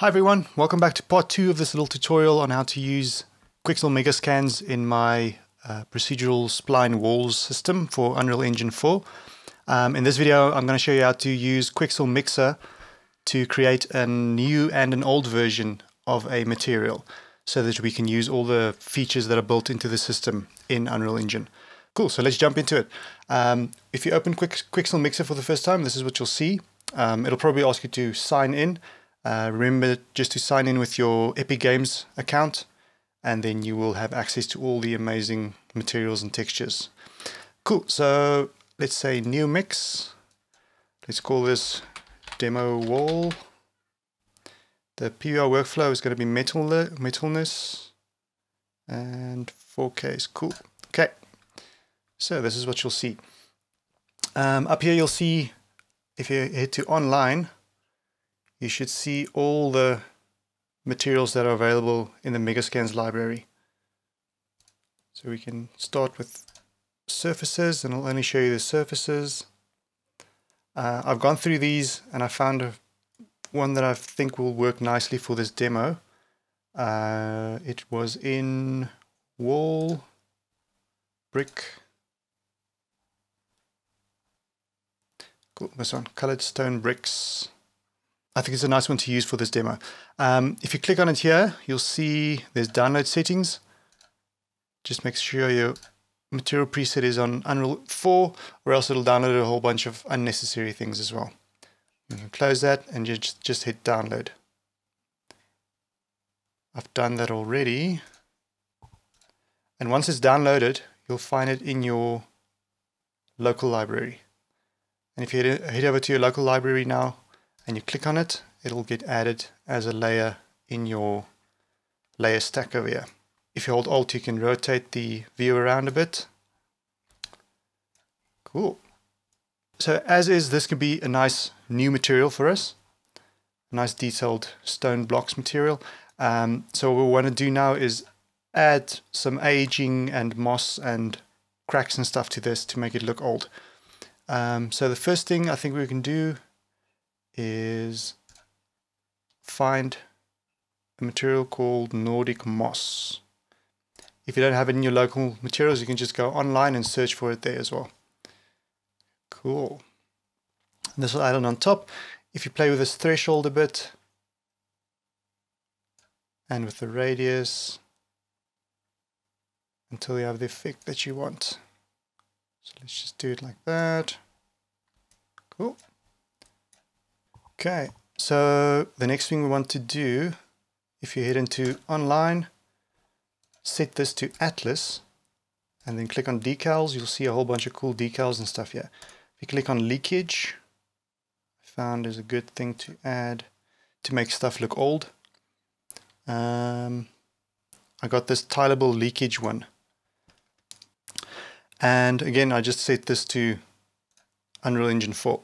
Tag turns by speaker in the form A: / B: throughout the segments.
A: Hi everyone, welcome back to part two of this little tutorial on how to use Quixel Megascans in my uh, procedural spline walls system for Unreal Engine 4. Um, in this video I'm going to show you how to use Quixel Mixer to create a new and an old version of a material so that we can use all the features that are built into the system in Unreal Engine. Cool, so let's jump into it. Um, if you open Quixel Mixer for the first time, this is what you'll see. Um, it'll probably ask you to sign in uh, remember just to sign in with your Epic Games account and then you will have access to all the amazing materials and textures. Cool, so let's say new mix. Let's call this demo wall. The PBR workflow is going to be metal metalness and 4K is cool. Okay, so this is what you'll see. Um, up here you'll see if you head to online you should see all the materials that are available in the Megascans library. So we can start with surfaces and I'll only show you the surfaces. Uh, I've gone through these and I found a, one that I think will work nicely for this demo. Uh, it was in wall, brick, cool, this one, colored stone bricks. I think it's a nice one to use for this demo. Um, if you click on it here, you'll see there's download settings. Just make sure your material preset is on Unreal 4 or else it'll download a whole bunch of unnecessary things as well. You can close that and just, just hit download. I've done that already. And once it's downloaded, you'll find it in your local library. And if you head over to your local library now, and you click on it, it'll get added as a layer in your layer stack over here. If you hold Alt, you can rotate the view around a bit. Cool. So as is, this could be a nice new material for us. Nice detailed stone blocks material. Um, so what we want to do now is add some aging and moss and cracks and stuff to this to make it look old. Um, so the first thing I think we can do is find a material called Nordic Moss. If you don't have it in your local materials, you can just go online and search for it there as well. Cool. this will add on on top. If you play with this threshold a bit, and with the radius, until you have the effect that you want. So let's just do it like that. Cool. Okay, so the next thing we want to do, if you head into online, set this to Atlas, and then click on decals, you'll see a whole bunch of cool decals and stuff here. If you click on leakage, I found is a good thing to add to make stuff look old. Um, I got this tileable leakage one. And again, I just set this to Unreal Engine 4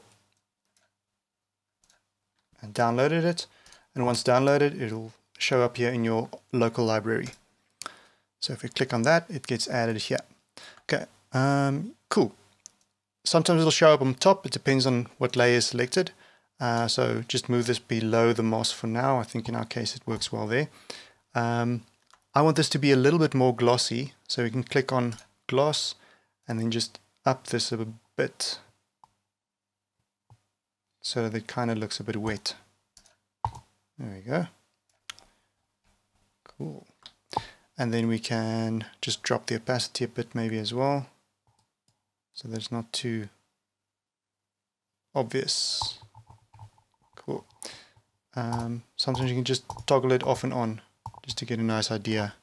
A: and downloaded it. And once downloaded, it'll show up here in your local library. So if we click on that, it gets added here. Okay, um, cool. Sometimes it'll show up on top. It depends on what layer is selected. Uh, so just move this below the moss for now. I think in our case it works well there. Um, I want this to be a little bit more glossy. So we can click on gloss and then just up this a bit so that it kind of looks a bit wet. There we go. Cool. And then we can just drop the opacity a bit maybe as well. So it's not too obvious. Cool. Um, sometimes you can just toggle it off and on just to get a nice idea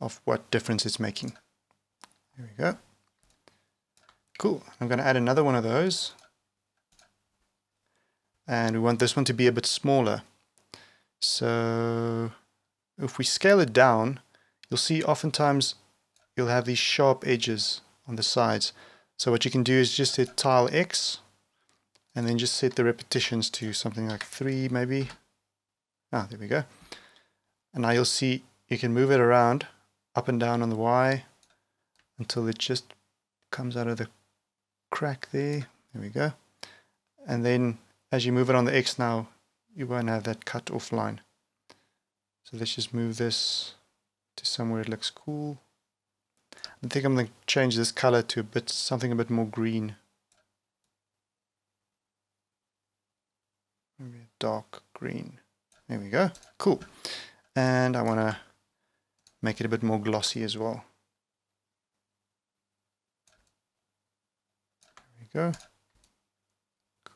A: of what difference it's making. There we go. Cool. I'm going to add another one of those and we want this one to be a bit smaller. So if we scale it down, you'll see oftentimes you'll have these sharp edges on the sides. So what you can do is just hit tile X and then just set the repetitions to something like three maybe. Ah, there we go. And now you'll see you can move it around up and down on the Y until it just comes out of the crack there. There we go. And then as you move it on the X now, you won't have that cut off line. So let's just move this to somewhere it looks cool. I think I'm going to change this color to a bit something a bit more green. Maybe a dark green. There we go. Cool. And I want to make it a bit more glossy as well. There we go.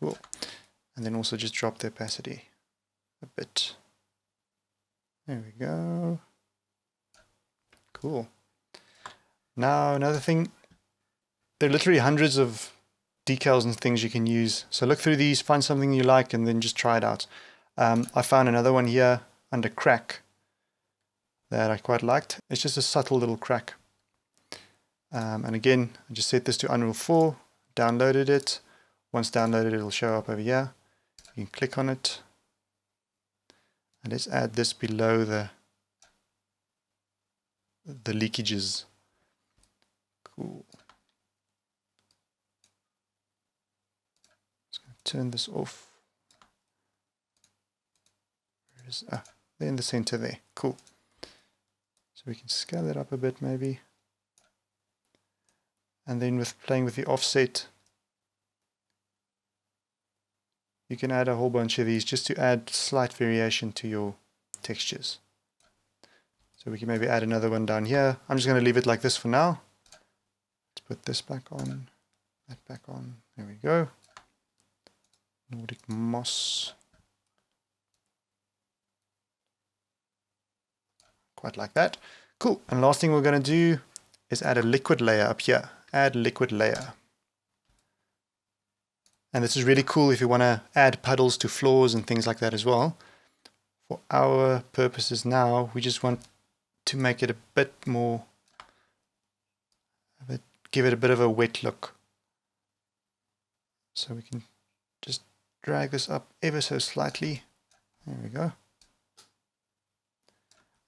A: Cool. And then also just drop the opacity a bit. There we go. Cool. Now another thing, there are literally hundreds of decals and things you can use. So look through these, find something you like, and then just try it out. Um, I found another one here under crack that I quite liked. It's just a subtle little crack. Um, and again, I just set this to Unreal 4, downloaded it. Once downloaded, it'll show up over here. You can click on it. And let's add this below the the leakages. Cool. Just to turn this off. Where is ah, they're in the center there. Cool. So we can scale that up a bit maybe. And then with playing with the offset, you can add a whole bunch of these just to add slight variation to your textures. So we can maybe add another one down here. I'm just going to leave it like this for now. Let's put this back on, that back on. There we go. Nordic moss. Quite like that. Cool. And last thing we're going to do is add a liquid layer up here. Add liquid layer. And this is really cool if you want to add puddles to floors and things like that as well. For our purposes now, we just want to make it a bit more, a bit, give it a bit of a wet look. So we can just drag this up ever so slightly. There we go.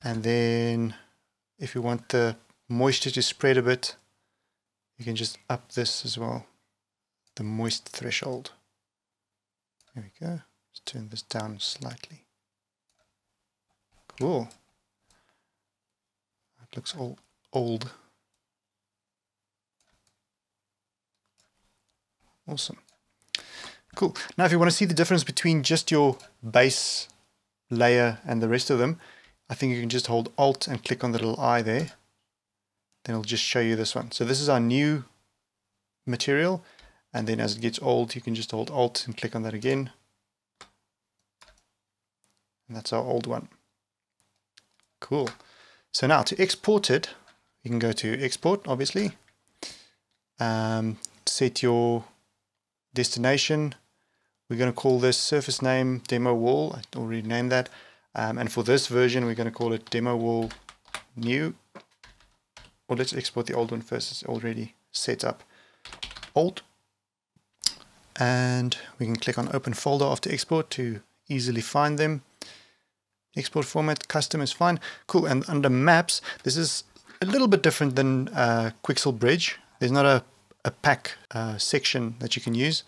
A: And then if you want the moisture to spread a bit, you can just up this as well, the moist threshold. There we go. Let's turn this down slightly. Cool. It looks all old. Awesome. Cool. Now if you want to see the difference between just your base layer and the rest of them, I think you can just hold Alt and click on the little eye there. Then it'll just show you this one. So this is our new material. And then as it gets old, you can just hold Alt and click on that again. And that's our old one. Cool. So now to export it, you can go to export, obviously. Um, set your destination. We're going to call this surface name demo wall. I already named that. Um, and for this version, we're going to call it demo wall new. Or let's export the old one first. It's already set up. Alt. And we can click on open folder after export to easily find them export format, custom is fine. Cool, and under maps, this is a little bit different than uh, Quixel Bridge. There's not a, a pack uh, section that you can use,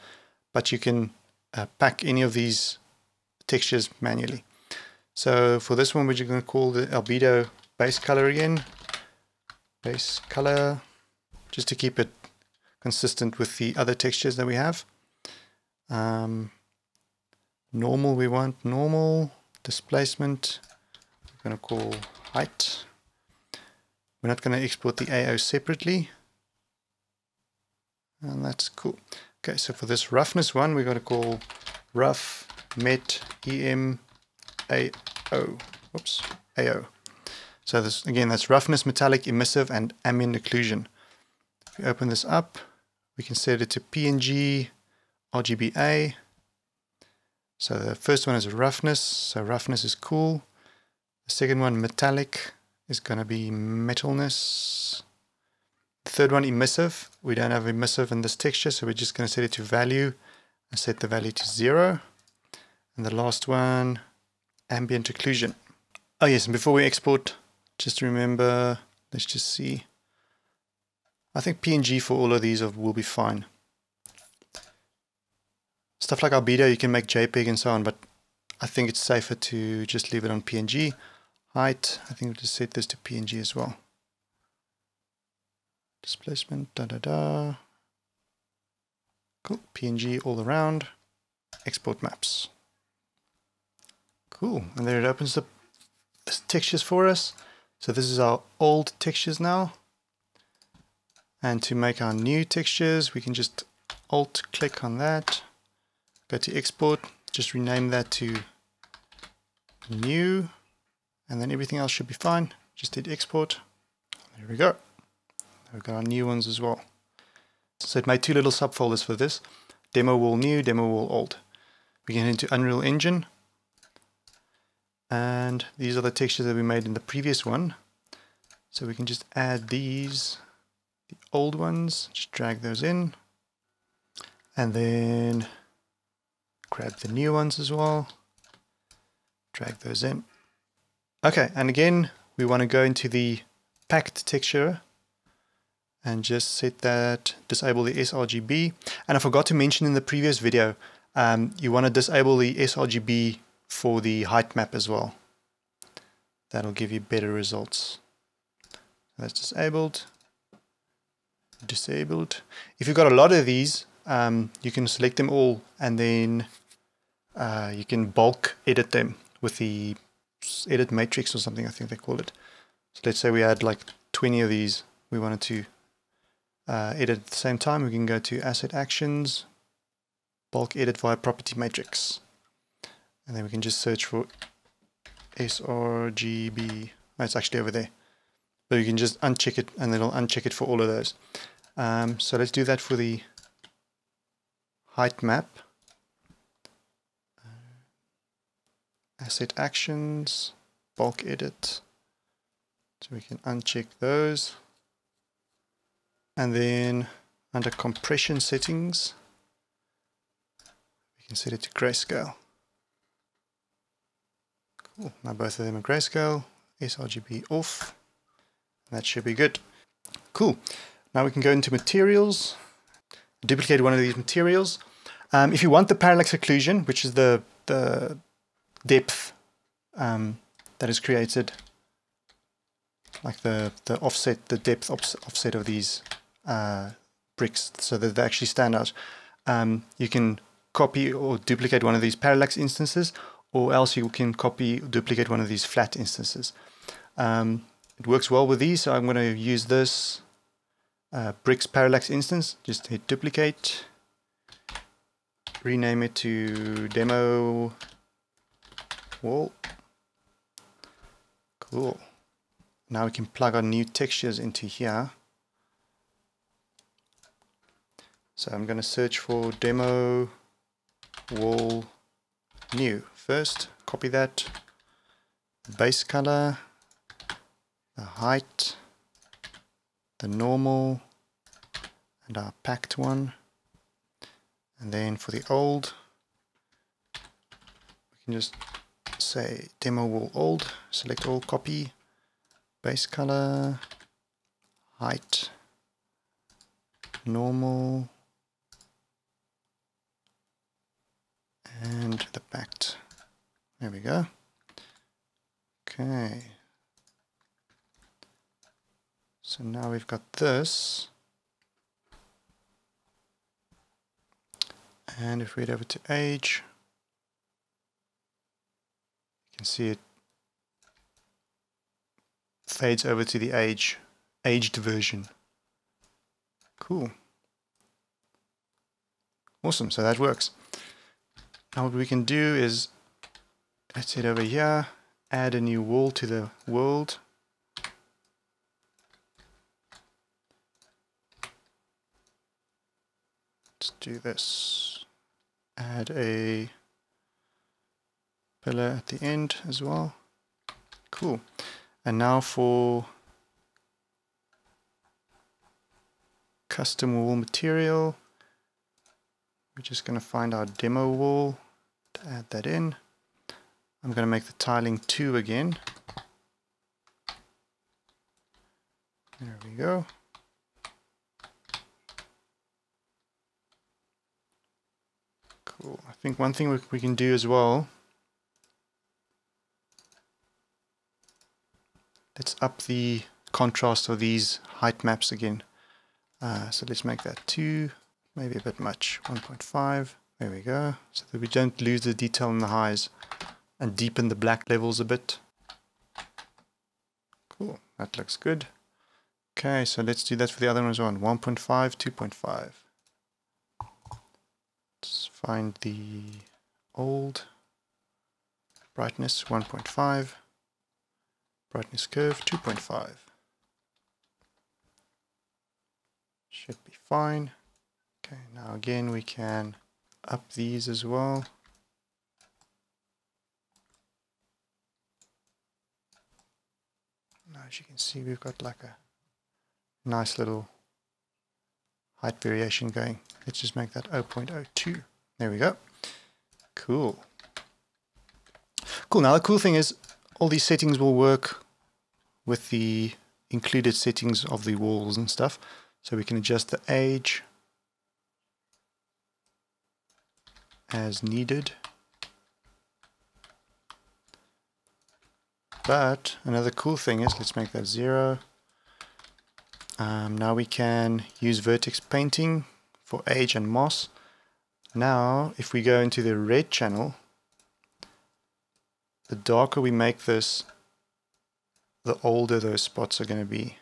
A: but you can uh, pack any of these textures manually. So for this one, we're just going to call the albedo base color again. Base color, just to keep it consistent with the other textures that we have. Um, normal, we want normal displacement. We're going to call height. We're not going to export the AO separately. And that's cool. Okay so for this roughness one we're going to call rough met em AO oops AO so this again that's roughness metallic emissive and ambient occlusion. If we open this up we can set it to PNG RGBA so the first one is roughness, so roughness is cool. The second one, metallic, is going to be metalness. The third one, emissive. We don't have emissive in this texture, so we're just going to set it to value and set the value to zero. And the last one, ambient occlusion. Oh yes, and before we export, just remember, let's just see. I think PNG for all of these will be fine. Stuff like albedo, you can make JPEG and so on, but I think it's safer to just leave it on PNG. Height, I think we'll just set this to PNG as well. Displacement, da da da. Cool, PNG all around. Export maps. Cool, and there it opens the textures for us. So this is our old textures now. And to make our new textures, we can just alt click on that, go to export, just rename that to new, and then everything else should be fine. Just hit export. There we go. We've got our new ones as well. So it made two little subfolders for this. Demo wall new, demo wall old. We get into Unreal Engine. And these are the textures that we made in the previous one. So we can just add these, the old ones, just drag those in. And then grab the new ones as well. Drag those in. Okay, and again, we want to go into the packed texture and just set that, disable the sRGB. And I forgot to mention in the previous video, um, you want to disable the sRGB for the height map as well. That'll give you better results. That's disabled, disabled. If you've got a lot of these, um, you can select them all and then uh, you can bulk edit them with the edit matrix or something, I think they call it. So let's say we had like 20 of these we wanted to uh, edit at the same time. We can go to Asset Actions, Bulk Edit via Property Matrix. And then we can just search for sRGB. Oh, it's actually over there. So you can just uncheck it and then it'll uncheck it for all of those. Um, so let's do that for the height map. Asset actions, bulk edit. So we can uncheck those. And then under compression settings, we can set it to grayscale. Cool, now both of them are grayscale, sRGB off, that should be good. Cool, now we can go into materials, duplicate one of these materials. Um, if you want the parallax occlusion, which is the, the depth um, that is created, like the, the offset, the depth offset of these uh, bricks so that they actually stand out. Um, you can copy or duplicate one of these parallax instances or else you can copy duplicate one of these flat instances. Um, it works well with these so I'm going to use this uh, bricks parallax instance just hit duplicate rename it to demo wall. Cool. Now we can plug our new textures into here. So I'm going to search for demo wall new. First, copy that. Base color, the height, the normal, and our packed one. And then for the old, we can just say demo wall old, select all, copy, base color, height, normal, and the packed. There we go. Okay. So now we've got this. And if we head over to age, can see it fades over to the age, aged version. Cool. Awesome, so that works. Now what we can do is, let's head over here, add a new wall to the world. Let's do this. Add a pillar at the end as well. Cool. And now for custom wall material, we're just going to find our demo wall to add that in. I'm going to make the tiling 2 again. There we go. Cool. I think one thing we, we can do as well let's up the contrast of these height maps again. Uh, so let's make that 2, maybe a bit much, 1.5. There we go, so that we don't lose the detail in the highs and deepen the black levels a bit. Cool, that looks good. Okay, so let's do that for the other one as well. 1.5, 2.5. Let's find the old brightness 1.5, brightness curve 2.5. Should be fine. Okay, now again we can up these as well. Now as you can see we've got like a nice little height variation going. Let's just make that 0.02. There we go. Cool. Cool. Now the cool thing is all these settings will work with the included settings of the walls and stuff. So we can adjust the age as needed. But another cool thing is, let's make that zero. Um, now we can use vertex painting for age and moss. Now, if we go into the red channel, the darker we make this, the older those spots are going to be.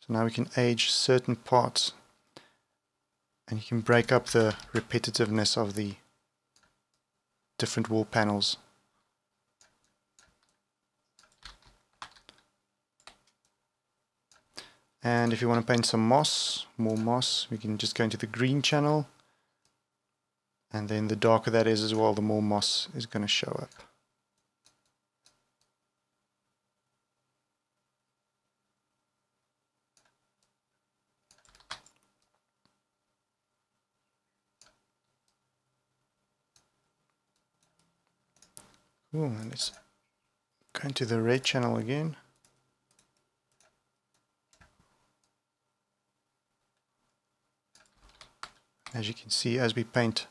A: So now we can age certain parts and you can break up the repetitiveness of the different wall panels. And if you want to paint some moss, more moss, we can just go into the green channel. And then the darker that is as well, the more moss is going to show up. Cool, and let's go into the red channel again. As you can see, as we paint,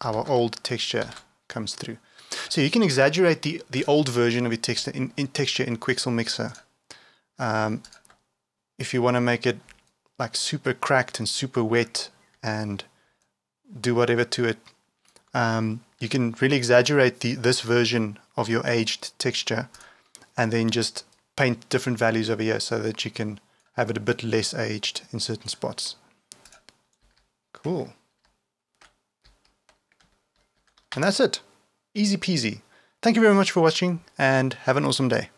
A: our old texture comes through. So you can exaggerate the, the old version of your texture in, in texture in Quixel Mixer. Um, if you want to make it like super cracked and super wet and do whatever to it, um, you can really exaggerate the, this version of your aged texture and then just paint different values over here so that you can have it a bit less aged in certain spots. Cool. And that's it. Easy peasy. Thank you very much for watching and have an awesome day.